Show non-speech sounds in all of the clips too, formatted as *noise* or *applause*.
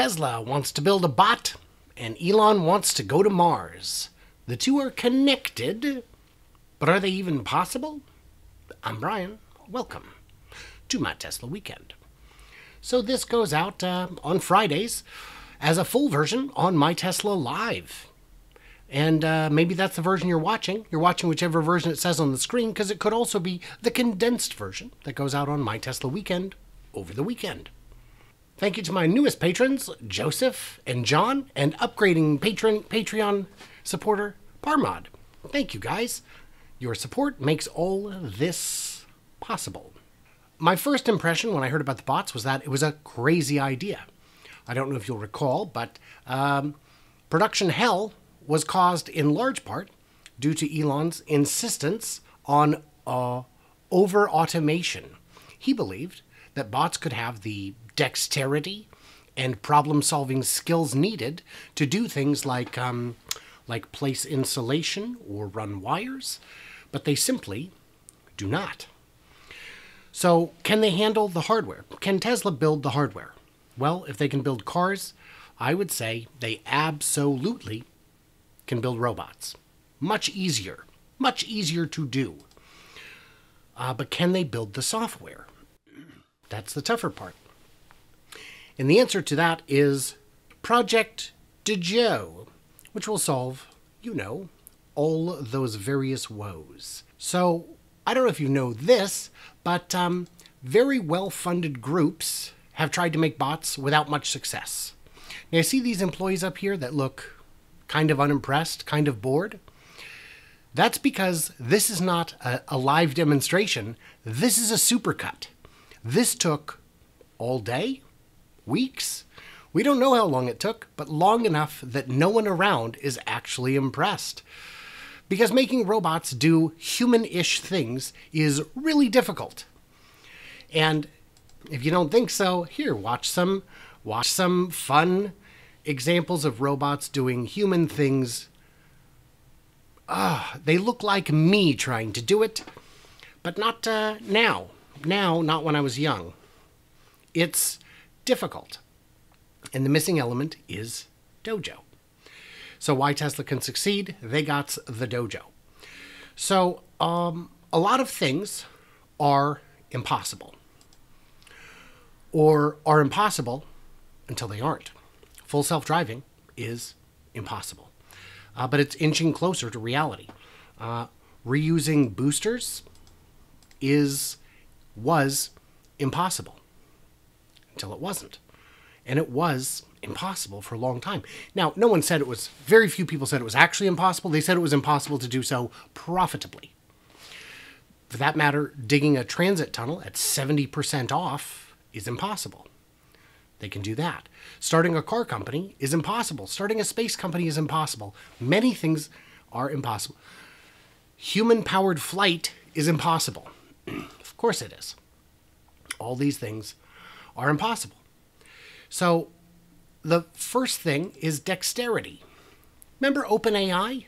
Tesla wants to build a bot, and Elon wants to go to Mars. The two are connected, but are they even possible? I'm Brian. Welcome to my Tesla weekend. So this goes out uh, on Fridays as a full version on My Tesla Live. And uh, maybe that's the version you're watching. You're watching whichever version it says on the screen, because it could also be the condensed version that goes out on My Tesla Weekend over the weekend. Thank you to my newest patrons, Joseph and John, and upgrading patron Patreon supporter, Parmod. Thank you guys. Your support makes all this possible. My first impression when I heard about the bots was that it was a crazy idea. I don't know if you'll recall, but um, production hell was caused in large part due to Elon's insistence on uh, over automation. He believed that bots could have the dexterity and problem solving skills needed to do things like, um, like place insulation or run wires, but they simply do not. So, can they handle the hardware? Can Tesla build the hardware? Well, if they can build cars, I would say they absolutely can build robots. Much easier, much easier to do. Uh, but can they build the software? That's the tougher part. And the answer to that is Project Dojo, which will solve, you know, all those various woes. So, I don't know if you know this, but um, very well funded groups have tried to make bots without much success. Now, I see these employees up here that look kind of unimpressed, kind of bored. That's because this is not a, a live demonstration. This is a supercut. This took all day, weeks. We don't know how long it took, but long enough that no one around is actually impressed. Because making robots do human ish things is really difficult. And if you don't think so, here, watch some watch some fun examples of robots doing human things. Ah, they look like me trying to do it, but not uh, now. Now, not when I was young. It's difficult. And the missing element is Dojo. So, why Tesla can succeed? They got the Dojo. So, um, a lot of things are impossible, or are impossible until they aren't full self driving is impossible. Uh, but it's inching closer to reality. Uh, reusing boosters is was impossible until it wasn't. And it was impossible for a long time. Now, no one said it was, very few people said it was actually impossible. They said it was impossible to do so profitably. For that matter, digging a transit tunnel at 70% off is impossible. They can do that. Starting a car company is impossible. Starting a space company is impossible. Many things are impossible. Human powered flight is impossible. *clears throat* of course it is. All these things are impossible. So, the first thing is dexterity. Remember OpenAI?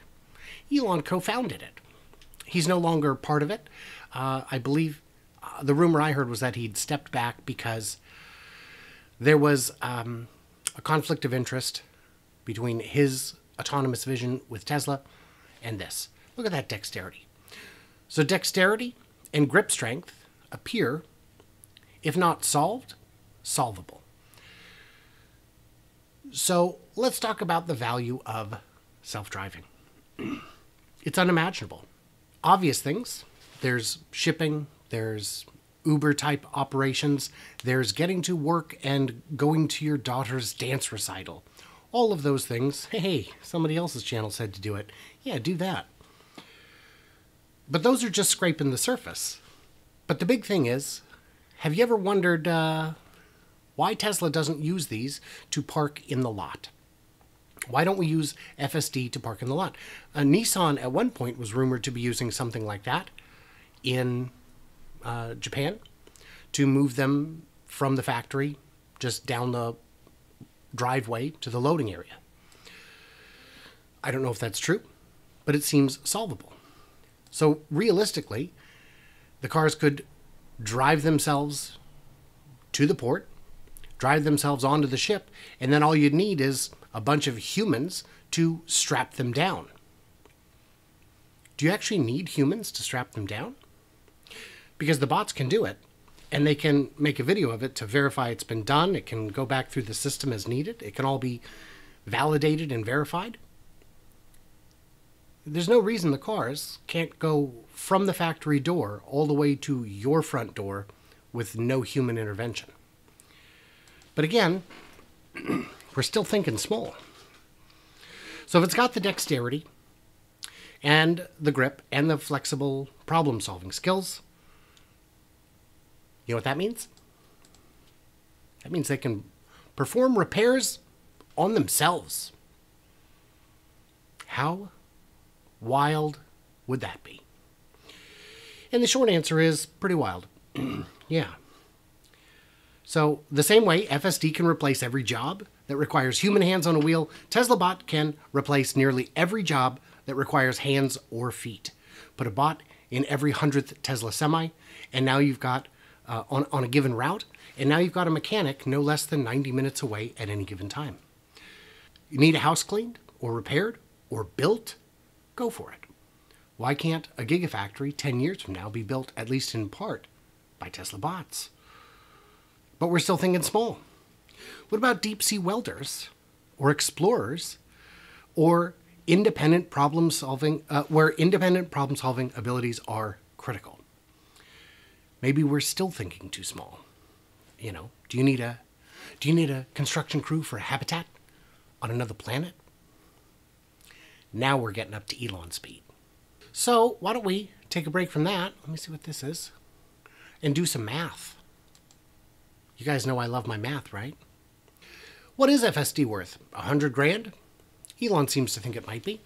Elon co founded it. He's no longer part of it. Uh, I believe uh, the rumor I heard was that he'd stepped back because there was um, a conflict of interest between his autonomous vision with Tesla and this. Look at that dexterity. So, dexterity and grip strength appear, if not solved, solvable. So, let's talk about the value of self driving. *clears throat* It's unimaginable. Obvious things there's shipping, there's Uber type operations. There's getting to work and going to your daughter's dance recital. All of those things. Hey, somebody else's channel said to do it. Yeah, do that. But those are just scraping the surface. But the big thing is have you ever wondered uh, why Tesla doesn't use these to park in the lot? Why don't we use FSD to park in the lot? Uh, Nissan at one point was rumored to be using something like that in uh, Japan to move them from the factory just down the driveway to the loading area. I don't know if that's true, but it seems solvable. So realistically, the cars could drive themselves to the port, drive themselves onto the ship, and then all you'd need is a bunch of humans to strap them down. Do you actually need humans to strap them down? Because the bots can do it, and they can make a video of it to verify it's been done. It can go back through the system as needed. It can all be validated and verified. There's no reason the cars can't go from the factory door all the way to your front door with no human intervention. But again, we're still thinking small. So if it's got the dexterity and the grip and the flexible problem solving skills, you know what that means? That means they can perform repairs on themselves. How wild would that be? And the short answer is pretty wild. *clears throat* yeah. So, the same way FSD can replace every job that requires human hands on a wheel, Tesla Bot can replace nearly every job that requires hands or feet. Put a bot in every hundredth Tesla semi, and now you've got uh, on, on a given route, and now you've got a mechanic no less than 90 minutes away at any given time. You need a house cleaned or repaired or built? Go for it. Why can't a gigafactory 10 years from now be built, at least in part, by Tesla bots? But we're still thinking small. What about deep sea welders or explorers or independent problem solving, uh, where independent problem solving abilities are critical? Maybe we're still thinking too small. You know, do you need a do you need a construction crew for a habitat on another planet? Now we're getting up to Elon speed. So why don't we take a break from that? Let me see what this is. And do some math. You guys know I love my math, right? What is FSD worth? A hundred grand? Elon seems to think it might be.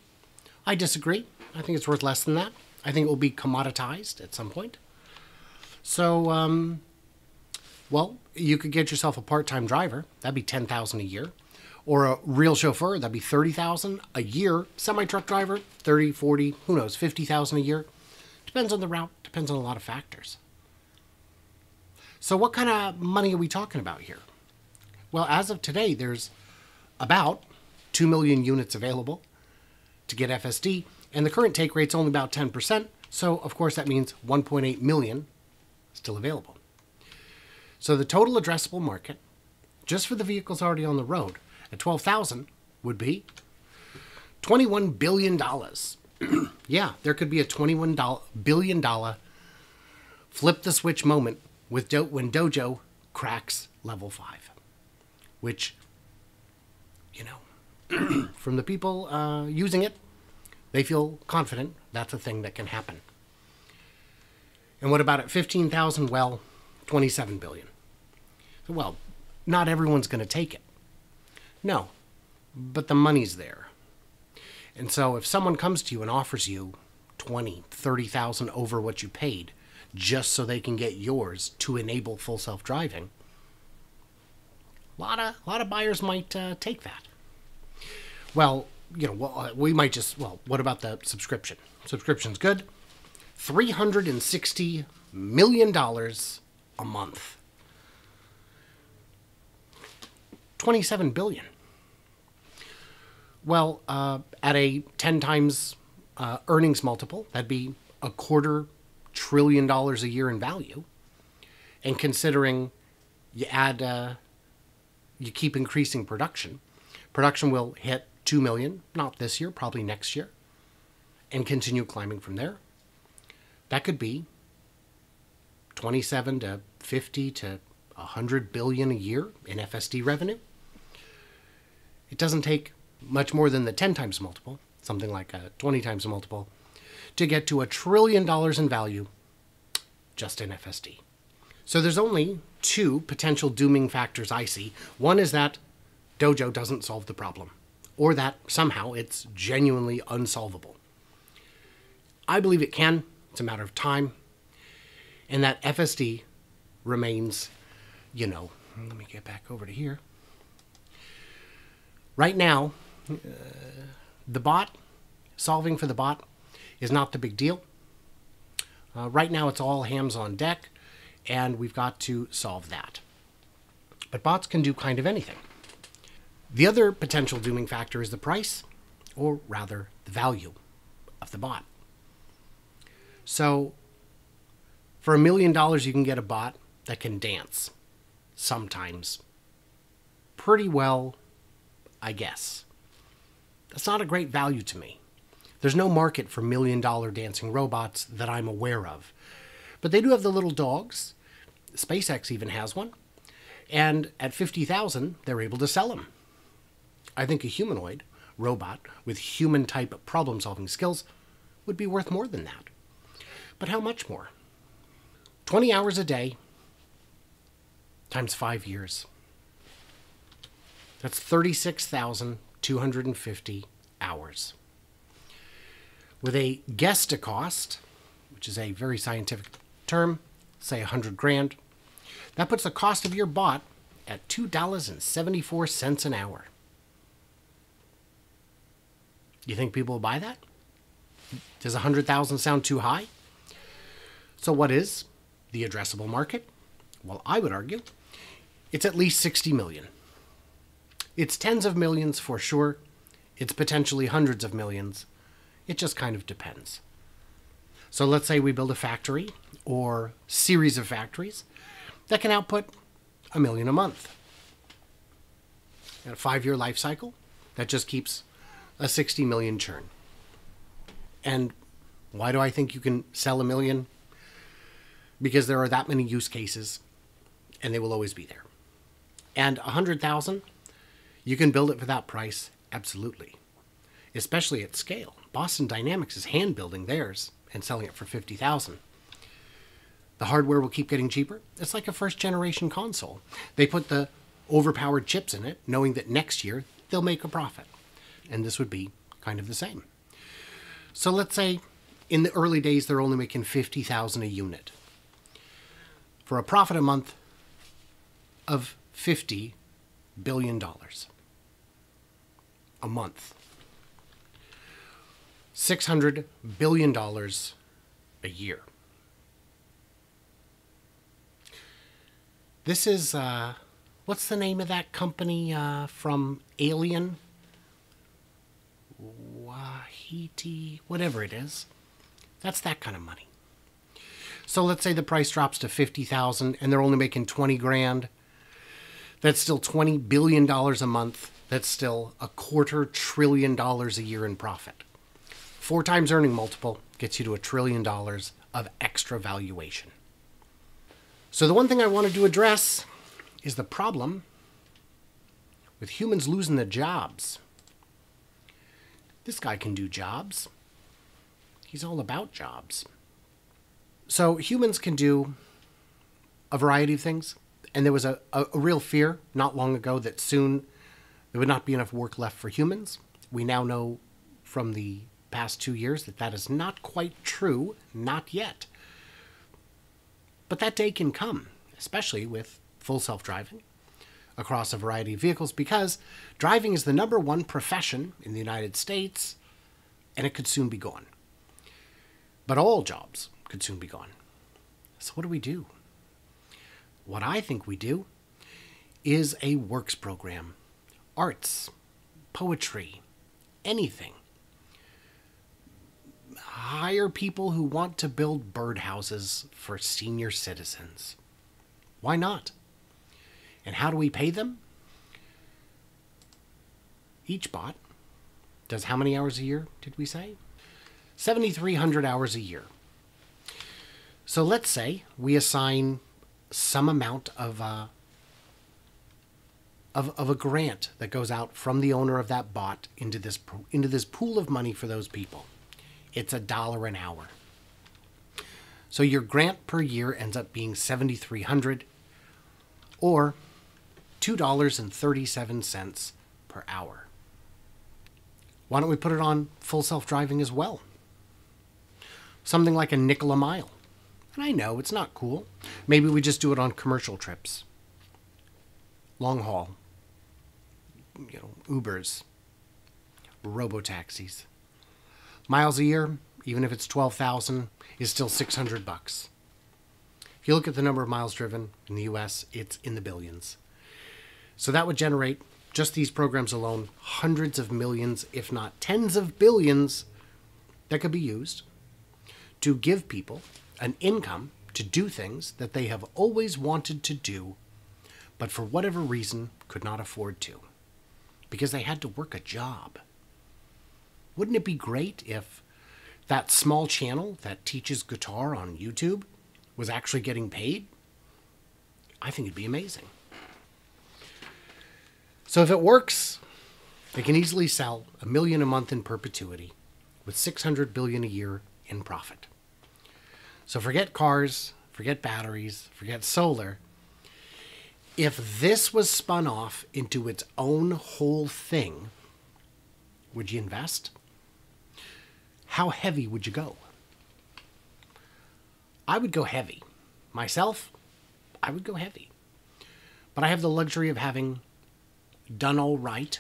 I disagree. I think it's worth less than that. I think it will be commoditized at some point. So, um, well, you could get yourself a part-time driver. That'd be ten thousand a year or a real chauffeur, that'd be 30,000 a year. Semi truck driver, 30, 40, who knows, 50,000 a year. Depends on the route, depends on a lot of factors. So what kind of money are we talking about here? Well, as of today, there's about 2 million units available to get FSD, and the current take rate's only about 10%, so of course that means 1.8 million still available. So the total addressable market, just for the vehicles already on the road, at 12,000 would be 21 billion dollars. *clears throat* yeah, there could be a 21 billion dollar flip the switch moment with Do- when Dojo cracks level 5. Which you know, *clears throat* from the people uh, using it, they feel confident that's a thing that can happen. And what about at 15,000? Well, 27 billion. Well, not everyone's going to take it. No, but the money's there. And so if someone comes to you and offers you 20, 30,000 over what you paid just so they can get yours to enable full self-driving, a lot of a lot of buyers might uh, take that. Well, you know, we might just well, what about the subscription? Subscription's good. 360 million dollars a month. 27 billion. Well, uh, at a 10 times uh, earnings multiple, that'd be a quarter trillion dollars a year in value. And considering you add, uh, you keep increasing production, production will hit 2 million, not this year, probably next year, and continue climbing from there. That could be 27 to 50 to 100 billion a year in FSD revenue. It doesn't take much more than the 10 times multiple, something like a 20 times multiple, to get to a trillion dollars in value just in FSD. So there's only two potential dooming factors I see. One is that Dojo doesn't solve the problem, or that somehow it's genuinely unsolvable. I believe it can, it's a matter of time, and that FSD remains, you know, let me get back over to here. Right now, uh, the bot, solving for the bot, is not the big deal. Uh, right now, it's all hands on deck, and we've got to solve that. But bots can do kind of anything. The other potential dooming factor is the price, or rather, the value of the bot. So, for a million dollars, you can get a bot that can dance sometimes pretty well, I guess. That's not a great value to me. There's no market for million dollar dancing robots that I'm aware of. But they do have the little dogs. SpaceX even has one. And at 50,000, they're able to sell them. I think a humanoid robot with human type problem solving skills would be worth more than that. But how much more? 20 hours a day times five years. That's 36,250 hours. With a guest to cost, which is a very scientific term, say 100 grand, that puts the cost of your bot at $2.74 an hour. You think people will buy that? Does 100,000 sound too high? So what is the addressable market? Well, I would argue it's at least 60 million. It's tens of millions for sure. It's potentially hundreds of millions. It just kind of depends. So let's say we build a factory or series of factories that can output a million a month. At a five year life cycle, that just keeps a 60 million churn. And why do I think you can sell a million? Because there are that many use cases and they will always be there. And a 100,000, you can build it for that price, absolutely. Especially at scale. Boston Dynamics is hand building theirs and selling it for 50,000. The hardware will keep getting cheaper. It's like a first generation console. They put the overpowered chips in it, knowing that next year they'll make a profit. And this would be kind of the same. So let's say in the early days they're only making 50,000 a unit. For a profit a month of 50 billion dollars a month. 600 billion dollars a year. This is uh, what's the name of that company uh, from Alien? Wahiti, whatever it is. That's that kind of money. So let's say the price drops to 50,000 and they're only making 20 grand. That's still 20 billion dollars a month. That's still a quarter trillion dollars a year in profit. Four times earning multiple gets you to a trillion dollars of extra valuation. So, the one thing I wanted to address is the problem with humans losing their jobs. This guy can do jobs. He's all about jobs. So, humans can do a variety of things. And there was a, a, a, real fear not long ago that soon there would not be enough work left for humans. We now know from the past two years that that is not quite true, not yet. But that day can come, especially with full self driving across a variety of vehicles, because driving is the number one profession in the United States, and it could soon be gone. But all jobs could soon be gone. So, what do we do? What I think we do is a works program arts, poetry, anything hire people who want to build birdhouses for senior citizens. Why not? And how do we pay them? Each bot does how many hours a year, did we say? 7,300 hours a year. So let's say we assign some amount of, uh, of, of a grant that goes out from the owner of that bot into this, into this pool of money for those people it's a dollar an hour. So your grant per year ends up being 7300 or $2.37 per hour. Why don't we put it on full self-driving as well? Something like a nickel a mile. And I know it's not cool. Maybe we just do it on commercial trips. Long haul. You know, Ubers, robo taxis miles a year, even if it's 12,000, is still 600 bucks. If you look at the number of miles driven in the US, it's in the billions. So that would generate just these programs alone hundreds of millions, if not tens of billions, that could be used to give people an income to do things that they have always wanted to do, but for whatever reason could not afford to because they had to work a job. Wouldn't it be great if that small channel that teaches guitar on YouTube was actually getting paid? I think it'd be amazing. So if it works, they can easily sell a million a month in perpetuity with 600 billion a year in profit. So forget cars, forget batteries, forget solar. If this was spun off into its own whole thing, would you invest? How heavy would you go? I would go heavy. Myself, I would go heavy. But I have the luxury of having done all right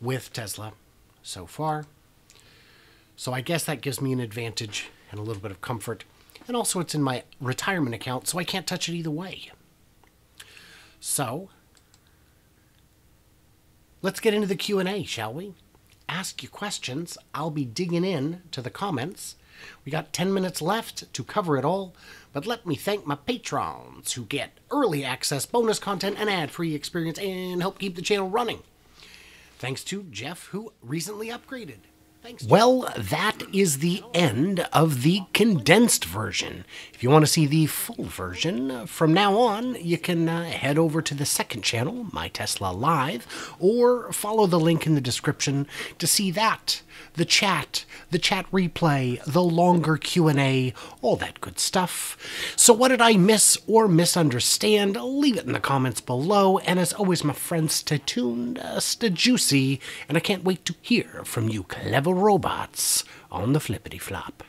with Tesla so far. So I guess that gives me an advantage and a little bit of comfort. And also it's in my retirement account, so I can't touch it either way. So, let's get into the Q&A, shall we? Ask your questions. I'll be digging in to the comments. We got 10 minutes left to cover it all, but let me thank my patrons who get early access, bonus content, and ad-free experience and help keep the channel running. Thanks to Jeff, who recently upgraded. Well, that is the end of the condensed version. If you want to see the full version, from now on, you can uh, head over to the second channel, My Tesla Live, or follow the link in the description to see that, the chat, the chat replay, the longer Q&A, all that good stuff. So what did I miss or misunderstand? Leave it in the comments below. And as always, my friends, stay tuned, uh, stay juicy, and I can't wait to hear from you clever robots on the flippity flop.